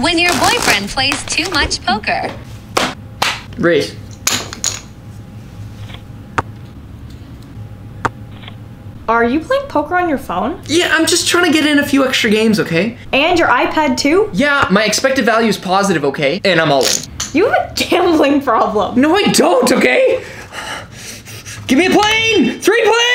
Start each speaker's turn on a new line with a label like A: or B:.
A: When your boyfriend plays too much poker.
B: Raise.
C: Are you playing poker on your phone?
B: Yeah, I'm just trying to get in a few extra games, okay?
C: And your iPad too?
B: Yeah, my expected value is positive, okay? And I'm all in.
C: You have a gambling problem.
B: No, I don't, okay? Give me a plane! Three planes!